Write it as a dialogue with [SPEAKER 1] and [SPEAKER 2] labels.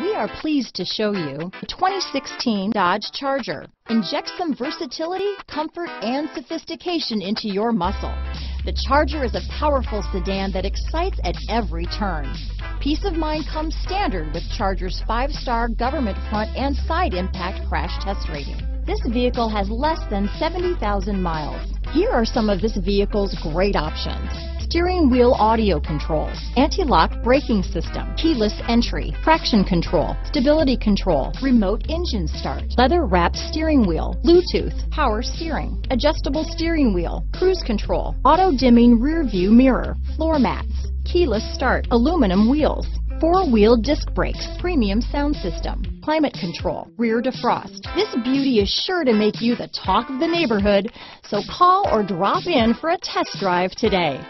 [SPEAKER 1] We are pleased to show you the 2016 Dodge Charger. Inject some versatility, comfort, and sophistication into your muscle. The Charger is a powerful sedan that excites at every turn. Peace of mind comes standard with Charger's five-star government front and side impact crash test rating. This vehicle has less than 70,000 miles. Here are some of this vehicle's great options steering wheel audio controls, anti-lock braking system, keyless entry, traction control, stability control, remote engine start, leather wrapped steering wheel, Bluetooth, power steering, adjustable steering wheel, cruise control, auto dimming rear view mirror, floor mats, keyless start, aluminum wheels, four-wheel disc brakes, premium sound system, climate control, rear defrost. This beauty is sure to make you the talk of the neighborhood, so call or drop in for a test drive today.